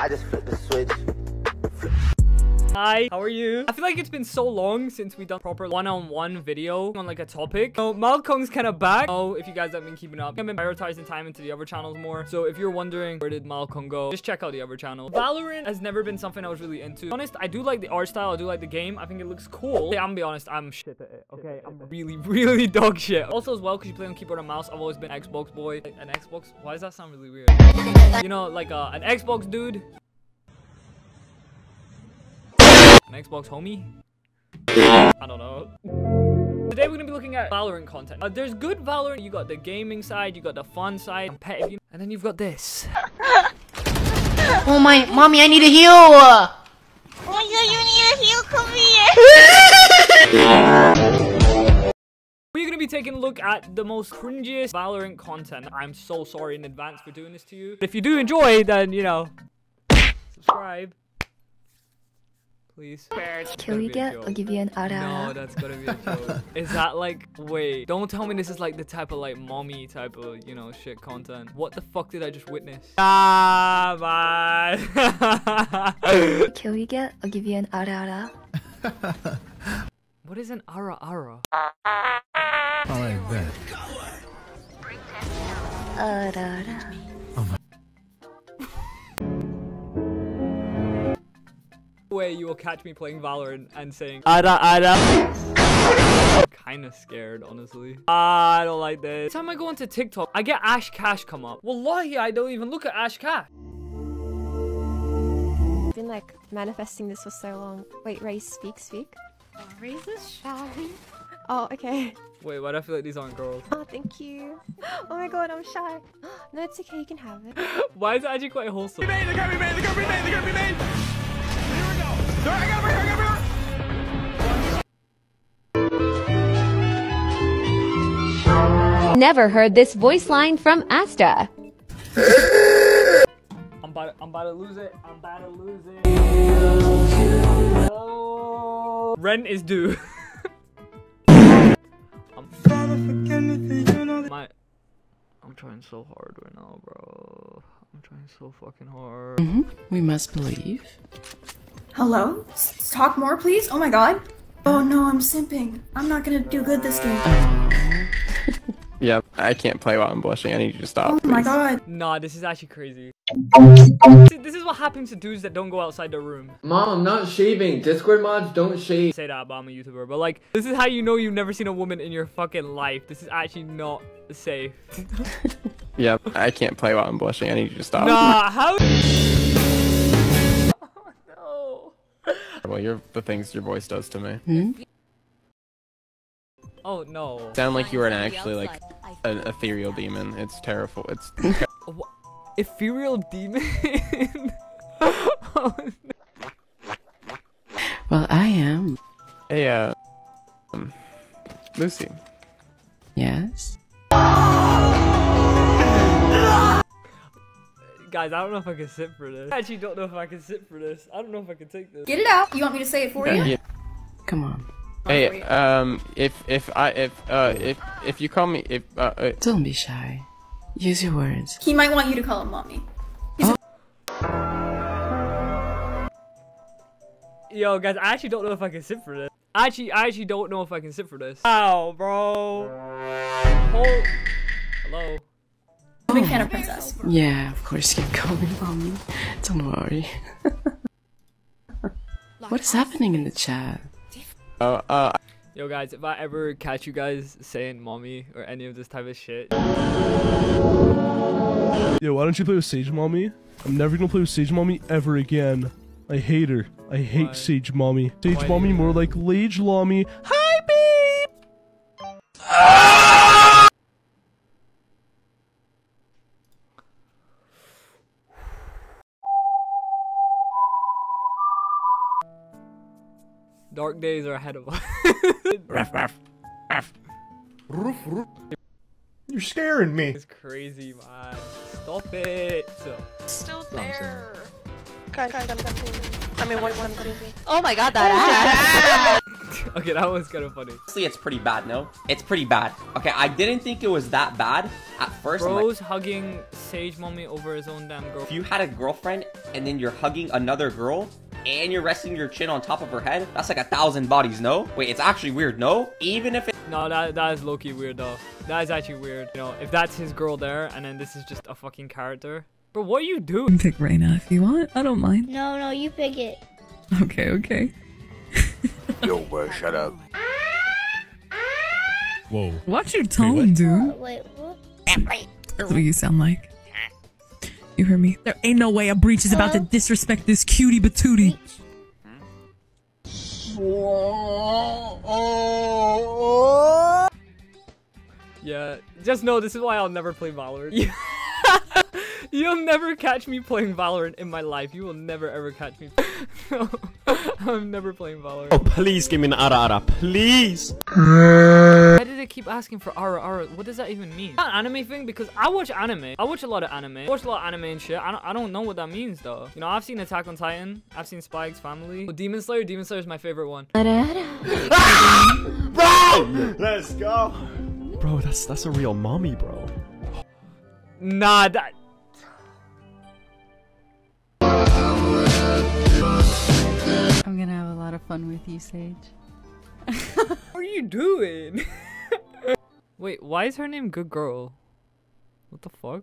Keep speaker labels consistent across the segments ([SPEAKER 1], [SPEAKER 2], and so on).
[SPEAKER 1] I just flip the switch.
[SPEAKER 2] Hi, how are you? I feel like it's been so long since we done proper one-on-one -on -one video on like a topic. So Malikong's kind of back. Oh, if you guys haven't been keeping up, I've been prioritizing time into the other channels more. So if you're wondering where did Malikong go, just check out the other channel. Valorant has never been something I was really into. honest, I do like the art style. I do like the game. I think it looks cool. Yeah, I'm gonna be honest, I'm shit at it. Okay, I'm really, really dog shit. Also as well, because you play on keyboard and mouse, I've always been Xbox boy. An Xbox? Why does that sound really weird? You know, like uh, an Xbox dude. An Xbox homie? I don't know. Today we're gonna be looking at Valorant content. Uh, there's good Valorant, you got the gaming side, you got the fun side, competitive, and then you've got this.
[SPEAKER 3] oh my, mommy, I need a heal!
[SPEAKER 4] Oh my god, you need a heal, come
[SPEAKER 2] here! We're gonna be taking a look at the most cringiest Valorant content. I'm so sorry in advance for doing this to you. But If you do enjoy, then, you know, subscribe please?
[SPEAKER 5] Can we get? I'll give you an ara.
[SPEAKER 2] No, that's gonna be a joke. Is that like? Wait, don't tell me this is like the type of like mommy type of you know shit content. What the fuck did I just witness? Ah, bye.
[SPEAKER 5] Can we get? I'll give you an ara ara.
[SPEAKER 2] what is an ara ara?
[SPEAKER 6] I like that.
[SPEAKER 5] Ara ara.
[SPEAKER 2] Way you will catch me playing Valorant and saying Ada Ada. Kinda scared, honestly. Ah, I don't like this. Every time I go onto TikTok, I get Ash Cash come up. Wallahi, I don't even look at Ash Cash.
[SPEAKER 7] I've been like manifesting this for so long. Wait, Ray, speak, speak.
[SPEAKER 4] Oh, Raze is shy.
[SPEAKER 7] Oh, okay.
[SPEAKER 2] Wait, why do I feel like these aren't girls?
[SPEAKER 7] Oh, thank you. Oh my god, I'm shy. No, it's okay, you can have it.
[SPEAKER 2] why is it actually quite wholesome?
[SPEAKER 8] Remain, they're gonna remain, they're gonna remain, they're gonna remain!
[SPEAKER 9] Never heard this voice line from Astra.
[SPEAKER 2] I'm about, to, I'm about to lose it. I'm about to lose it. Oh. Rent is due. I'm, trying so hard right now, bro. I'm trying so fucking hard.
[SPEAKER 10] Mm -hmm. We must believe.
[SPEAKER 11] Hello? S talk more, please? Oh my god. Oh no, I'm simping. I'm not gonna do good this game.
[SPEAKER 12] yep, I can't play while I'm blushing. I need you to stop.
[SPEAKER 11] Oh
[SPEAKER 12] please.
[SPEAKER 11] my god.
[SPEAKER 2] Nah, this is actually crazy. This is what happens to dudes that don't go outside their room.
[SPEAKER 13] Mom, I'm not shaving. Discord mods don't shave.
[SPEAKER 2] Say that about I'm a YouTuber, but like, this is how you know you've never seen a woman in your fucking life. This is actually not safe.
[SPEAKER 12] yep, I can't play while I'm blushing. I need you to stop.
[SPEAKER 2] Nah, how? oh, no.
[SPEAKER 12] Well, you're the things your voice does to me.
[SPEAKER 10] Hmm?
[SPEAKER 2] Oh no.
[SPEAKER 12] Sound like you were an actually like an ethereal demon. It's terrible. It's
[SPEAKER 2] ethereal demon. oh, no.
[SPEAKER 10] well, I am.
[SPEAKER 12] Hey, uh, um, Lucy.
[SPEAKER 10] Yes.
[SPEAKER 2] Guys, I don't know if I can sit for this. I actually don't know if I can sit for this. I don't know if I can take this.
[SPEAKER 11] Get it out. You want me to say it for you?
[SPEAKER 12] Yeah.
[SPEAKER 10] Come on.
[SPEAKER 12] Hey, um, if if I if uh if if you call me if uh, uh
[SPEAKER 10] don't be shy. Use your words.
[SPEAKER 11] He might want you to call him mommy.
[SPEAKER 2] Oh. Yo, guys, I actually don't know if I can sit for this. I Actually, I actually don't know if I can sit for this. Ow, bro. Hold. Hello.
[SPEAKER 11] I'm a big fan of Princess.
[SPEAKER 10] Yeah, of course you can call me mommy. Don't worry. what is happening in the chat?
[SPEAKER 12] Uh, uh.
[SPEAKER 2] Yo, guys, if I ever catch you guys saying mommy or any of this type of shit.
[SPEAKER 14] Yo, why don't you play with Sage Mommy? I'm never gonna play with Sage Mommy ever again. I hate her. I hate Why? Sage Mommy. Sage Why Mommy more like Lage Lommy. Hi,
[SPEAKER 2] Dark days are ahead of us.
[SPEAKER 6] ruff, ruff, ruff. Roof, roof. You're scaring me.
[SPEAKER 2] It's crazy, man. Stop it.
[SPEAKER 4] Still there. I mean, what one Oh my god, that oh, ass.
[SPEAKER 2] okay, that was kind of funny.
[SPEAKER 1] Honestly, it's pretty bad, no? It's pretty bad. Okay, I didn't think it was that bad at first. I'm like,
[SPEAKER 2] hugging Sage Mommy over his own damn girl.
[SPEAKER 1] if you had a girlfriend and then you're hugging another girl and you're resting your chin on top of her head, that's like a thousand bodies, no? Wait, it's actually weird, no? Even if it
[SPEAKER 2] No, that that is low-key weird though. That is actually weird. You know, if that's his girl there and then this is just a fucking character. Bro, what are you doing?
[SPEAKER 10] Pick Reyna if you want. I don't mind.
[SPEAKER 4] No, no, you pick it.
[SPEAKER 10] Okay, okay.
[SPEAKER 15] Yo, bro, shut up.
[SPEAKER 14] Whoa.
[SPEAKER 10] Watch your tone, dude.
[SPEAKER 4] Wait, what?
[SPEAKER 10] That's what you sound like. You hear me? There ain't no way a breach is about to disrespect this cutie batootie.
[SPEAKER 2] Yeah, just know this is why I'll never play Valorant. You'll never catch me playing Valorant in my life. You will never ever catch me. No, I'm never playing Valorant.
[SPEAKER 8] Oh, please give me an ara ara, please.
[SPEAKER 2] Why did they keep asking for Ara Ara? What does that even mean? Not an anime thing because I watch anime. I watch a lot of anime. I watch a lot of anime and shit. I don't, I don't know what that means though. You know, I've seen Attack on Titan. I've seen Spy X Family. Oh, Demon Slayer. Demon Slayer is my favorite one.
[SPEAKER 8] Bro, let's go. Bro, that's that's a real mommy, bro.
[SPEAKER 2] Nah, that.
[SPEAKER 16] I'm gonna have a lot of fun with you, Sage.
[SPEAKER 2] What are you doing? Wait, why is her name Good Girl? What the fuck?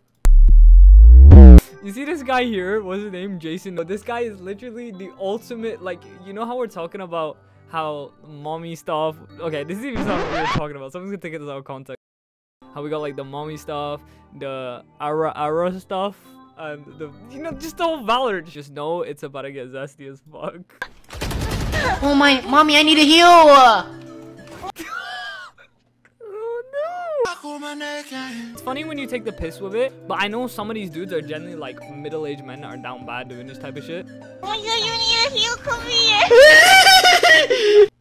[SPEAKER 2] You see this guy here? What's his name? Jason. No, this guy is literally the ultimate. Like, you know how we're talking about how mommy stuff. Okay, this is even not what we are talking about. Someone's gonna take it out of context. How we got like the mommy stuff, the ara ara stuff, and the you know just the whole Valorant. Just know it's about to get zesty as fuck.
[SPEAKER 3] Oh my, mommy, I need a heal.
[SPEAKER 2] It's funny when you take the piss with it, but I know some of these dudes are generally like middle-aged men that are down bad doing this type of shit.
[SPEAKER 4] Oh, you, you need a heal. Come here.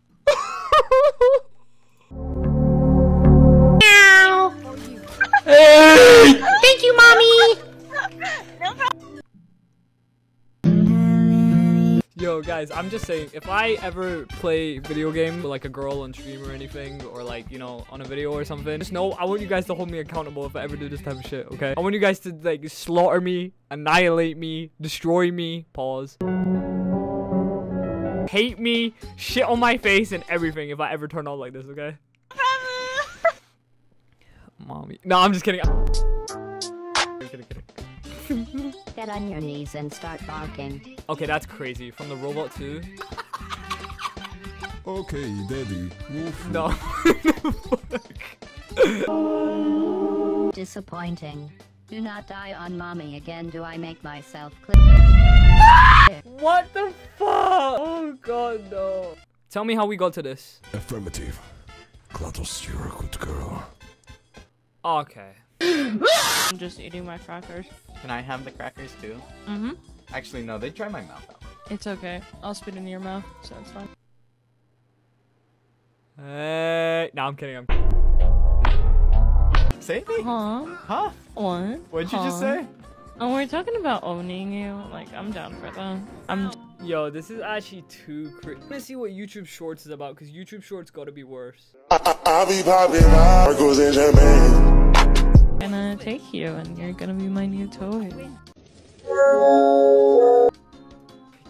[SPEAKER 2] Yo, guys, I'm just saying, if I ever play video game with like a girl on stream or anything, or like, you know, on a video or something, just know I want you guys to hold me accountable if I ever do this type of shit, okay? I want you guys to like slaughter me, annihilate me, destroy me, pause. Hate me, shit on my face, and everything if I ever turn out like this, okay? Mommy. No, I'm just kidding. Kidding, kidding, kidding.
[SPEAKER 17] Get on your knees and start barking.
[SPEAKER 2] Okay, that's crazy. From the Robot too.
[SPEAKER 18] Okay, daddy. Woof.
[SPEAKER 2] No.
[SPEAKER 17] Disappointing. Do not die on mommy again. Do I make myself clear?
[SPEAKER 2] What the fuck? Oh god, no. Tell me how we got to this.
[SPEAKER 18] Affirmative. GLaDOS, you're a good girl.
[SPEAKER 2] Okay.
[SPEAKER 19] I'm just eating my crackers.
[SPEAKER 20] Can I have the crackers too?
[SPEAKER 19] Mm-hmm.
[SPEAKER 20] Actually, no, they dry my mouth out.
[SPEAKER 19] It's okay. I'll spit in your mouth, so it's fine.
[SPEAKER 2] Hey, no, I'm kidding. I'm
[SPEAKER 20] Say me?
[SPEAKER 19] Huh?
[SPEAKER 20] Huh?
[SPEAKER 19] What?
[SPEAKER 20] What'd you just say?
[SPEAKER 19] Oh, we're talking about owning you. Like, I'm down for that. I'm.
[SPEAKER 2] Yo, this is actually too crazy. I'm gonna see what YouTube Shorts is about, because YouTube Shorts gotta be worse.
[SPEAKER 15] I be popping Marcos and champagne.
[SPEAKER 19] gonna take you, and you're gonna be my new toy.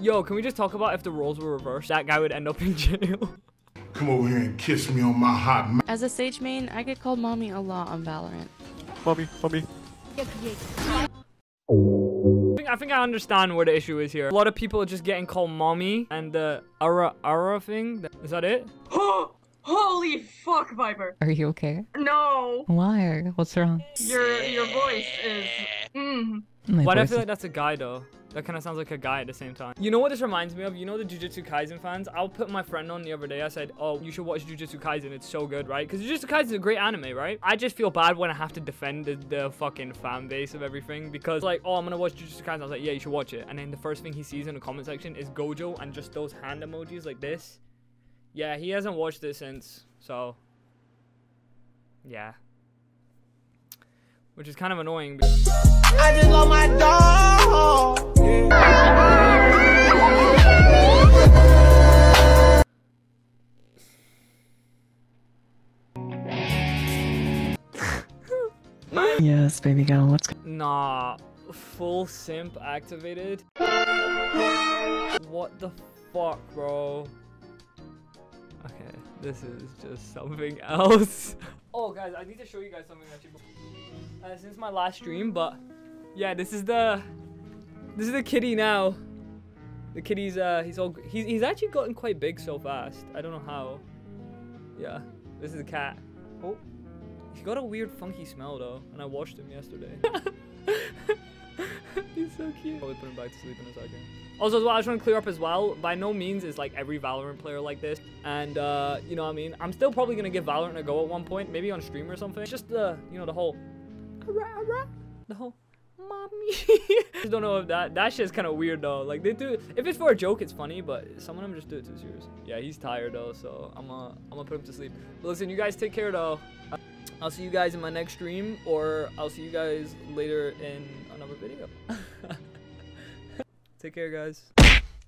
[SPEAKER 2] Yo, can we just talk about if the roles were reversed? That guy would end up in jail.
[SPEAKER 18] Come over here and kiss me on my hot mouth.
[SPEAKER 16] As a Sage main, I get called mommy a lot on Valorant.
[SPEAKER 8] Mommy, mommy.
[SPEAKER 2] I think, I think I understand where the issue is here. A lot of people are just getting called mommy, and the ara ara thing. Is that it?
[SPEAKER 21] Holy fuck, Viper!
[SPEAKER 16] Are you okay?
[SPEAKER 21] No!
[SPEAKER 16] Why? What's wrong?
[SPEAKER 21] Your your voice is. Mm.
[SPEAKER 16] My
[SPEAKER 2] Why do I feel
[SPEAKER 16] is-
[SPEAKER 2] like that's a guy though? That kind of sounds like a guy at the same time. You know what this reminds me of? You know the Jujutsu Kaisen fans? I'll put my friend on the other day. I said, oh, you should watch Jujutsu Kaisen. It's so good, right? Because Jujutsu Kaisen is a great anime, right? I just feel bad when I have to defend the, the fucking fan base of everything. Because like, oh, I'm going to watch Jujutsu Kaisen. I was like, yeah, you should watch it. And then the first thing he sees in the comment section is Gojo and just those hand emojis like this. Yeah, he hasn't watched it since, so yeah. Which is kind of annoying.
[SPEAKER 8] I just love my dog.
[SPEAKER 16] Yes, baby girl, let's go.
[SPEAKER 2] Nah, full simp activated. What the fuck, bro? Okay, this is just something else. oh, guys, I need to show you guys something actually. Uh, since my last stream, but yeah, this is the this is the kitty now. The kitty's uh, he's all he's he's actually gotten quite big so fast. I don't know how. Yeah, this is the cat. Oh, he's got a weird funky smell though, and I washed him yesterday. He's so cute. Probably put him back to sleep in a second. Also, as well, I just want to clear up as well. By no means is like every Valorant player like this. And, uh, you know what I mean? I'm still probably going to give Valorant a go at one point. Maybe on stream or something. It's just the, you know, the whole... The whole... Mommy. just don't know if that... That shit's kind of weird, though. Like, they do... If it's for a joke, it's funny. But some of them just do it too serious. Yeah, he's tired, though. So, I'm gonna, I'm gonna put him to sleep. But listen, you guys take care, though. I'll see you guys in my next stream. Or I'll see you guys later in another video. Take care, guys.